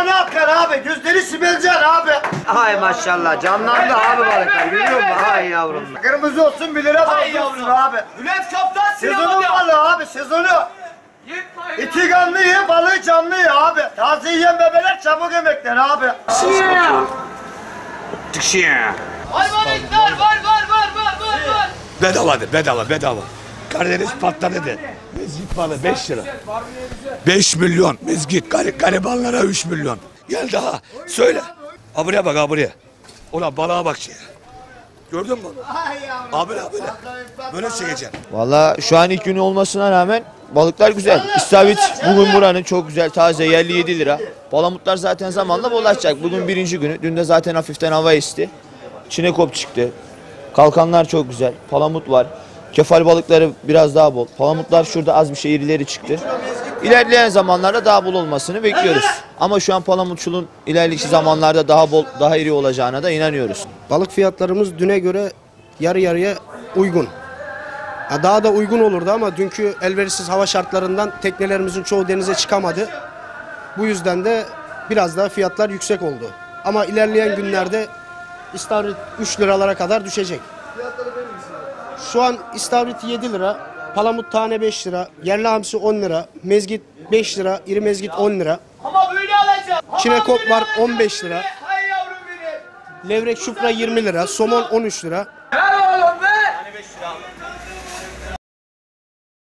Kulağını akar abi. Gözleri sibeleceksin abi. Ay maşallah canlandı abi balıklar görüyor musun? Ay yavrum. Kırmızı olsun 1 lira fazla olsun abi. Bülent Kaptan Sezonun sinemada. balığı abi sezonu. İti kanlı ye balığı canlı ye abi. Taze yiyen bebeler çabuk emekler abi. Hayvanlıklar var var var var var var. Bedavadır bedava bedava. Karadeniz patladı de. Mezgit balı 5 lira. 5 milyon mezgit. Gari, garibanlara 3 milyon. Gel daha söyle. Ha buraya bak ha buraya. Ulan balığa bak şey. Gördün mü? Abi abi böyle. Böyle çekeceğim. Valla şu an ilk günü olmasına rağmen balıklar güzel. İstavrit bugün buranın çok güzel taze yerli 7 lira. Palamutlar zaten zamanla bollaşacak. Bugün birinci günü. Dün de zaten hafiften hava esti. Çinekop çıktı. Kalkanlar çok güzel. Palamut var. Kefal balıkları biraz daha bol. Palamutlar şurada az bir şey irileri çıktı. İlerleyen zamanlarda daha bol olmasını bekliyoruz. Ama şu an palamutçuluğun ileriki zamanlarda daha bol, daha iri olacağına da inanıyoruz. Balık fiyatlarımız düne göre yarı yarıya uygun. Ha, Daha da uygun olurdu ama dünkü elverişsiz hava şartlarından teknelerimizin çoğu denize çıkamadı. Bu yüzden de biraz daha fiyatlar yüksek oldu. Ama ilerleyen günlerde istavrit 3 liralara kadar düşecek. Şu an istavrit 7 lira, palamut tane 5 lira, yerli hamsi 10 lira, mezgit 5 lira, iri mezgit 10 lira, Ama böyle alacağım. Çinekop var, alacağım. 15 lira. Levrek şupra 20 lira, somon 13 lira,